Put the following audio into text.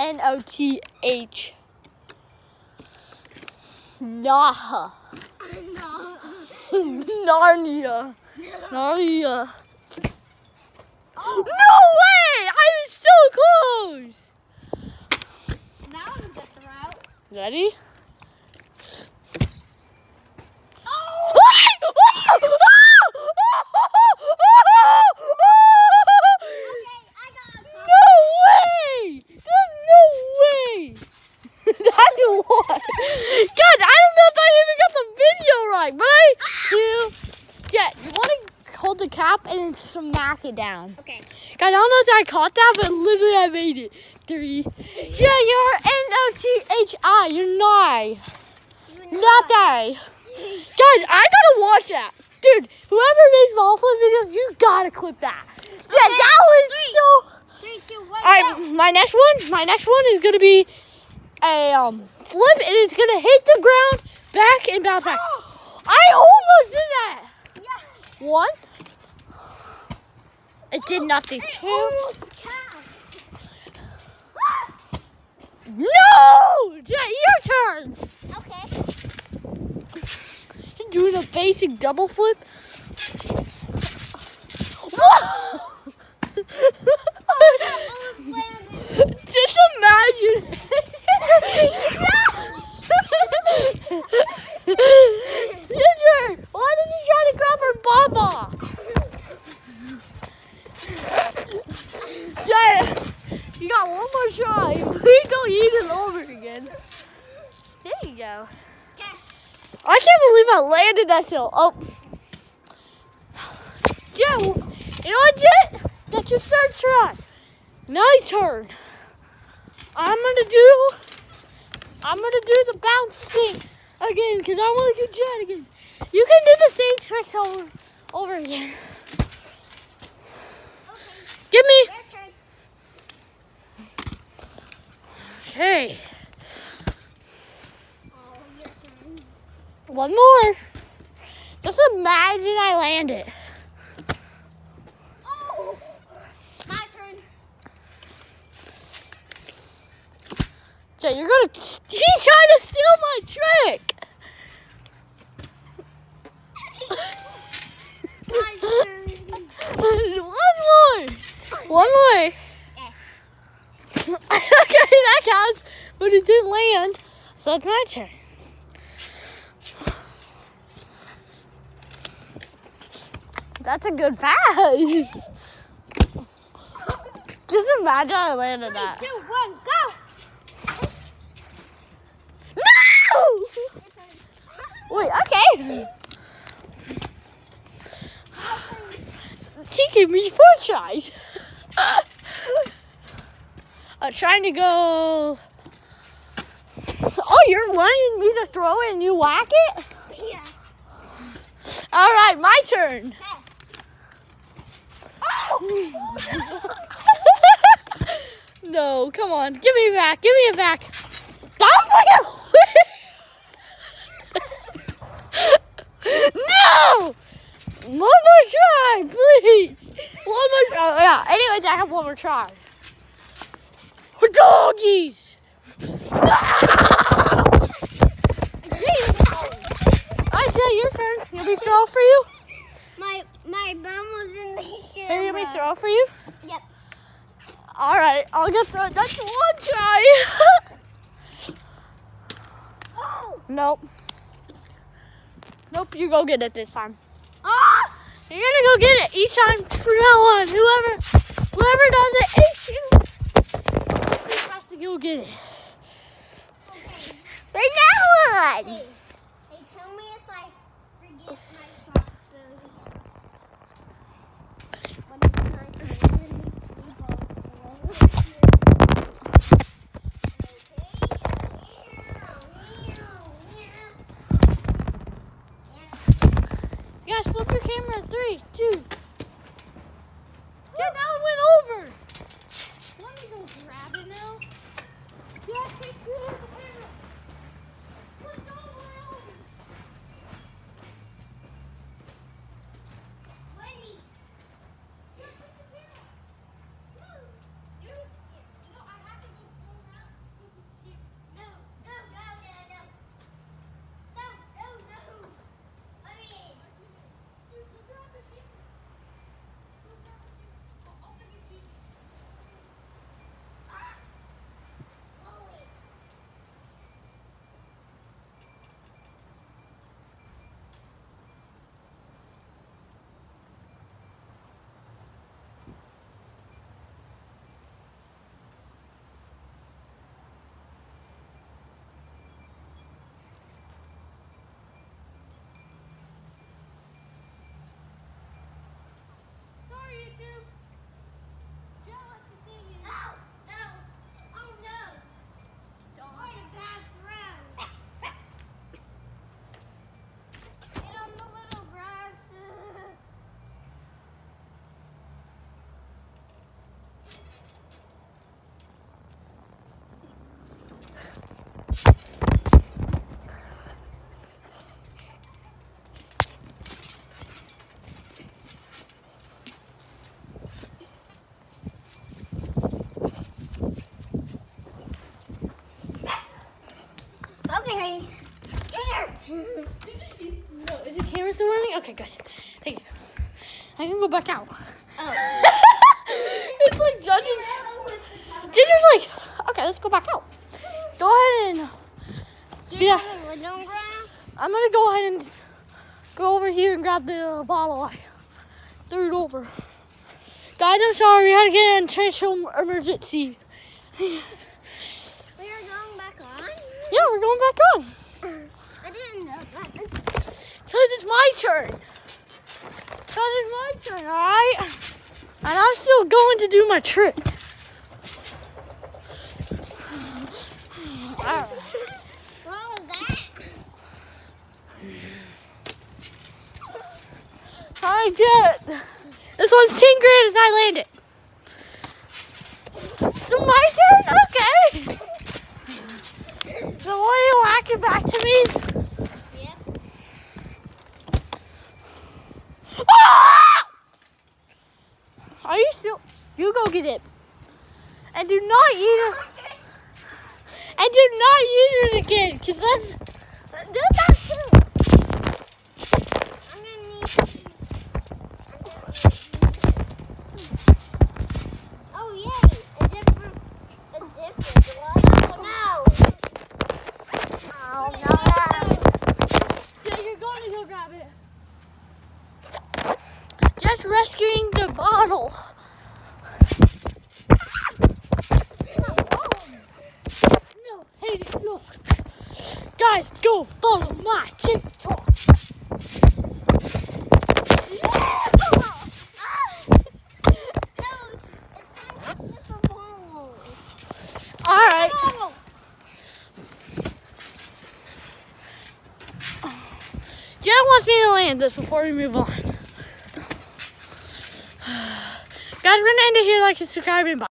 N O T H. Naha. Narnia. Narnia. No way! I was so close! That was a good throw. Ready? Oh! Okay, I got it. No way! There's no way! One. God, I don't know if I even got the video right. But I, two, yeah, you want to hold the cap and smack it down. Okay. God, I don't know if I caught that, but literally I made it. Three. Yeah, you're N O T H I. You're nigh. You Not that. Guys, I gotta watch that. Dude, whoever makes the flip videos, you gotta clip that. Yeah, Okay, that was so. Three, two, one, All right, go. my next one, my next one is gonna be a um flip, and it's gonna hit the ground, back and bounce back. I almost did that. Yeah. One. It did nothing. Two. No! Yeah, your turn. Okay. You're doing a basic double flip. Whoa! Almost landed. Just imagine. Ginger, why did you try to grab her baba? Jay, you got one more try. Please don't eat it over again. There you go. Okay. I I landed that hill. Oh. Joe, you know what, Jet? That's your third try. My turn. I'm gonna do. I'm gonna do the bounce thing again because I want to get Jet again. You can do the same tricks over, over again. Give me. Okay. Oh, your turn. One more. Just imagine I land it. Oh. My turn. Jay, you're gonna. He's trying to steal my trick. My turn. One more. One more. okay, that counts, but it didn't land. So it's my turn. That's a good pass. Just imagine I landed Three, that. two, one, go. No! Wait, okay. He gave me four tries. I'm trying to go. Oh, you're wanting me to throw it and you whack it? Yeah. All right, my turn. no, come on. Give me back. Give me it back. No! One more try, please. One more try. Oh, yeah, anyways, I have one more try. Doggies! Alright, Jay, your turn. You want me to throw for you? My my bum was in the Hey, you want me to camera. throw for you? Yep. Alright, I'll go throw it. That's one try. Oh. nope. Nope, you go get it this time. Ah. You're gonna go get it each time from now on. Whoever whoever does it hates you. Go get it. Okay. Right now Hey, hey, tell me if I forget my socks. So what is my You guys flip your camera. Three, two. Yeah, now it went over. Let me go grab it now. Yeah, take two of the camera. Flip it all the way over. Wendy, Yeah, flip the camera. No, you- no, I have to go full round. Okay, good. Thank you. I can go back out. Oh. it's like Judge's. Ginger's like, okay, let's go back out. Go ahead and. Do you Yeah, have a window grass? I'm gonna go ahead and go over here and grab the bottle. I threw it over. Guys, I'm sorry. We had to get an intentional emergency. We are going back on? Yeah, we're going back on. I didn't know that. Because it's my turn. Because it's my turn, alright? And I'm still going to do my trick. That? Alright, good. This one's 10 grand as I land it. So my turn? Okay. So what are you whacking back to me? Yep. Ah! Are you still? You go get it. And do not use it. And do not use it again, because that's that's not true. I'm gonna need these. I'm gonna need these. Oh yay! A different, a different one. Oh no! Oh no! So you're going to go grab it. Just rescuing the bottle. No, hey, look. Don't follow my TikTok. All right. Jen wants me to land this before we move on. Guys, we're gonna end it here. Like and subscribe and bye.